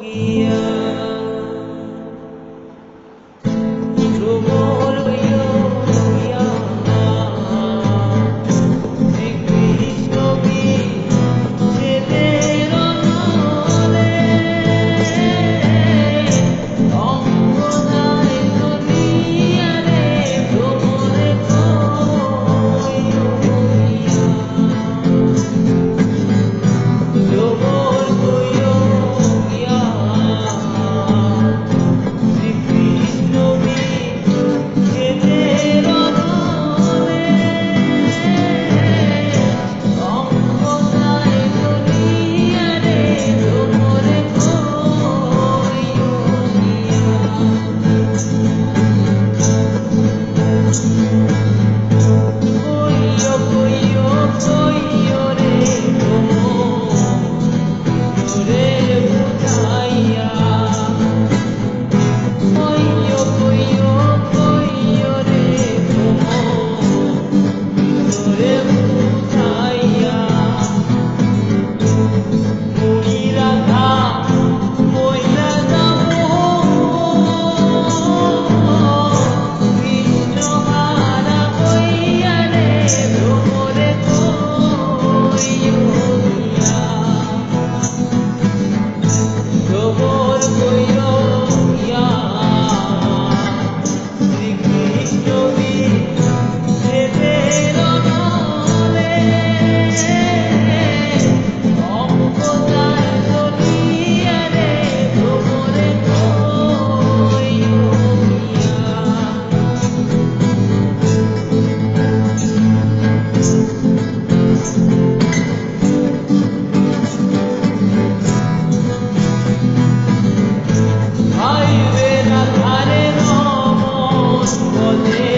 Yeah. Señor.